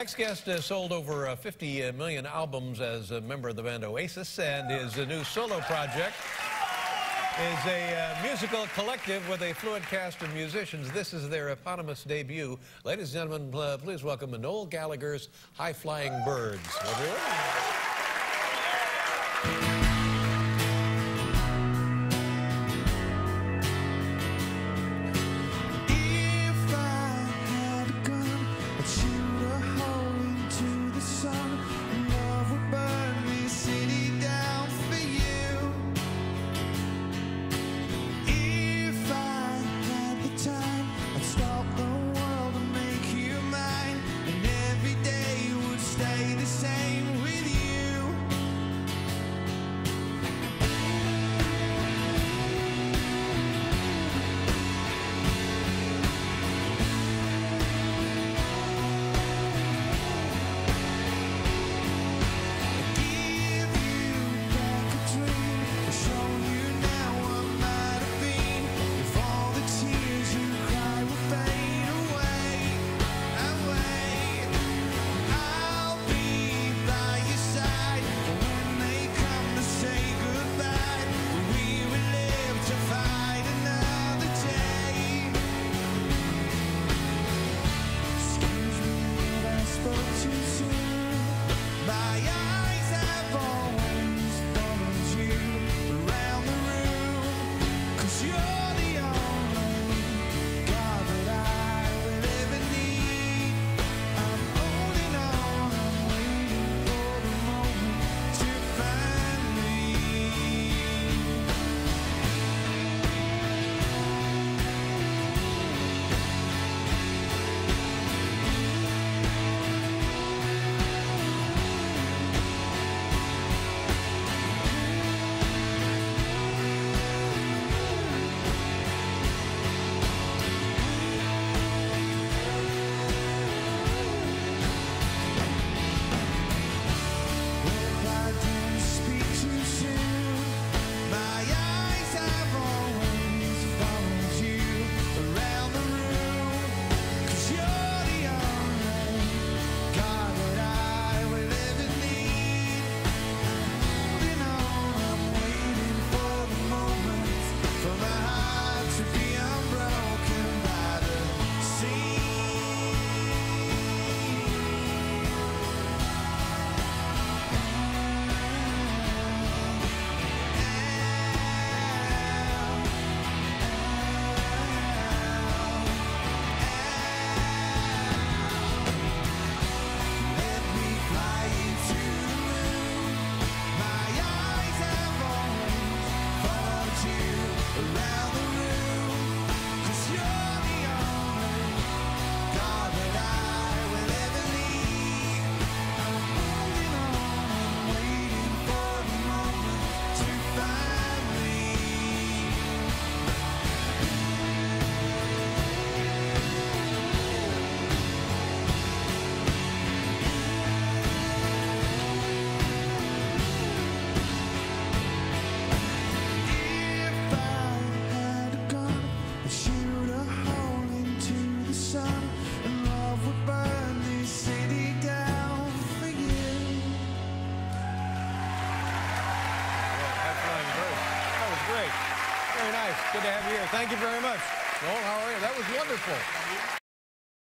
Next guest uh, sold over uh, 50 million albums as a member of the band Oasis, and his uh, new solo project is a uh, musical collective with a fluid cast of musicians. This is their eponymous debut. Ladies and gentlemen, uh, please welcome Noel Gallagher's High Flying Birds. Very Good to have you here. Thank you very much. Noel, how are you? That was wonderful.